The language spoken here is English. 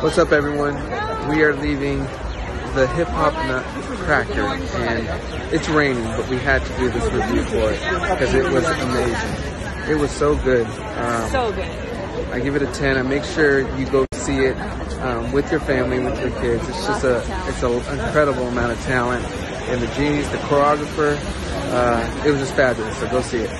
What's up, everyone? We are leaving the Hip Hop Nut Cracker, and it's raining, but we had to do this review for it because it was amazing. It was so good. Um, so good. I give it a 10. I make sure you go see it um, with your family, with your kids. It's just a, it's an incredible amount of talent. And the genies, the choreographer, uh, it was just fabulous. So go see it.